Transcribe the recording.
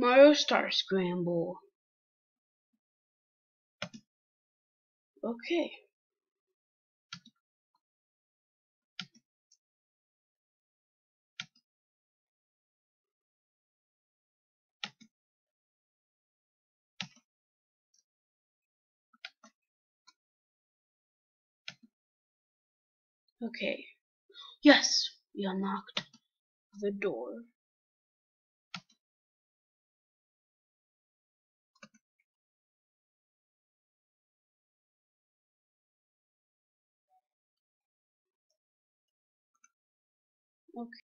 Mario Star Scramble. Okay. Okay. Yes, we unlocked the door. Okay.